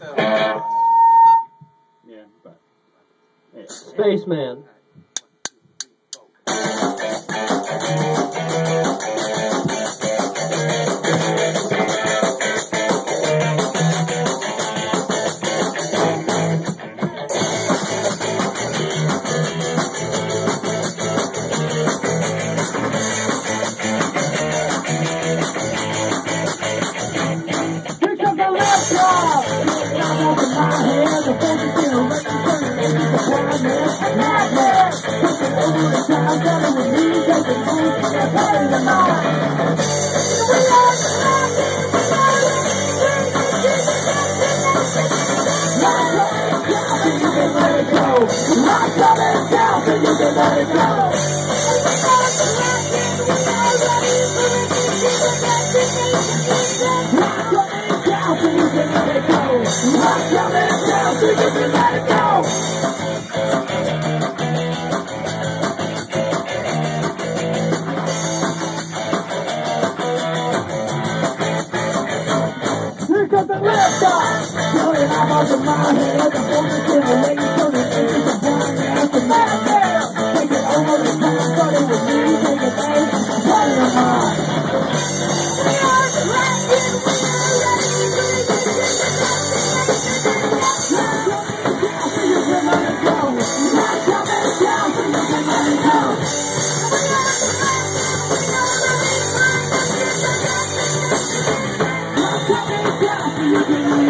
So. Yeah, but. Yeah. Spaceman. Rock your man down so you can let it go. Rock your man down, so you can let it go. I'm out of my head like a 嗯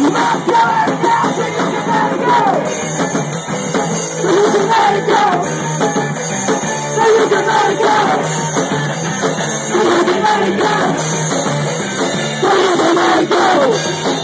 must you can never go. So you can let it go. So you can let it go. So you can let it go. So you can let it go.